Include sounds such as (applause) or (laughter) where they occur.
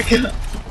dog. (laughs)